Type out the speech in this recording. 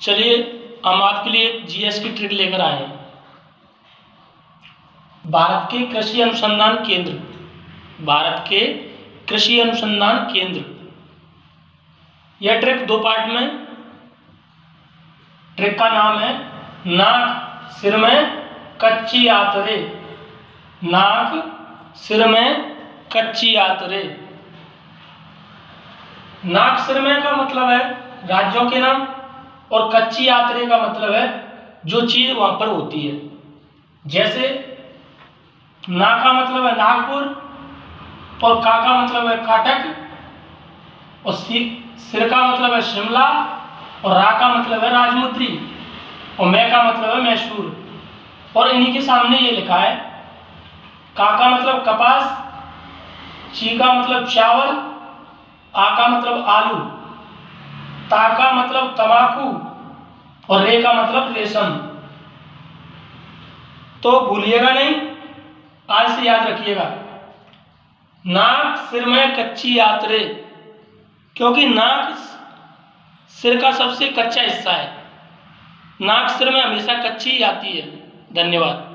चलिए हम आपके लिए जीएस की ट्रिक लेकर आए भारत के कृषि अनुसंधान केंद्र। भारत के कृषि अनुसंधान केंद्र। यह ट्रिक दो पार्ट में। ट्रिक का नाम है नाक, सिर में कच्ची आतरे। नाक, सिर में कच्ची आतरे। नाक, सिर में का मतलब है राज्यों के नाम। और कच्ची आतरे का मतलब है जो चीज़ वहाँ पर होती है। जैसे ना का मतलब है नागपुर और का का मतलब है काटक और सिर का मतलब है शिमला और रा का मतलब है राजमुद्री और मैं का मतलब है मैसूर। और इन्हीं के सामने ये लिखा है का का मतलब कपास ची का मतलब चावल आ का मतलब आलू। ता का मतलब तमाकू और रे का मतलब रेशम। तो भूलिएगा नहीं, आज से याद रखिएगा। नाक, सिर में कच्ची यात्रे, क्योंकि नाक सिर का सबसे कच्चा हिस्सा है। नाक सिर में हमेशा कच्ची आती है। धन्यवाद।